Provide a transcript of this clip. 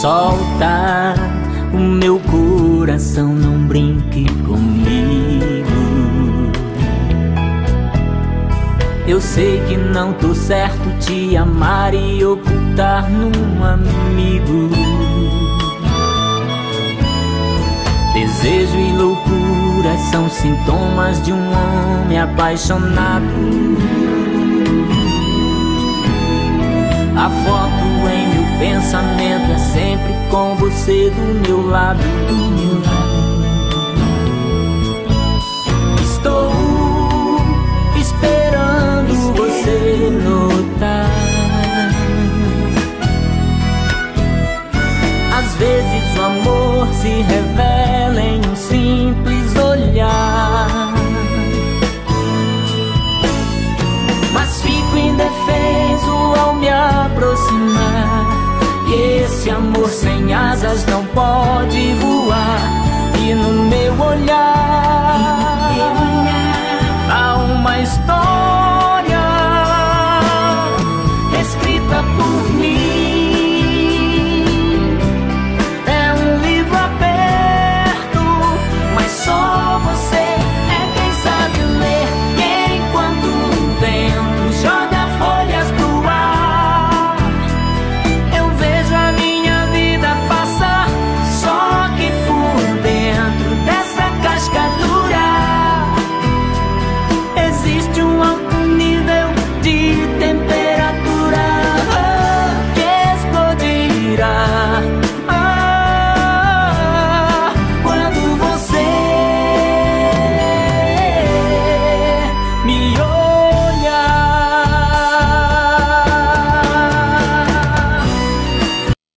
solta o meu coração, não brinque comigo. Eu sei que não tô certo te amar e ocultar num amigo. Desejo e loucura são sintomas de um homem apaixonado. A foto em meu pensamento você do meu lado. Estou esperando você notar. Às vezes esse amor sem asas não pode voar. E no meu olhar há uma história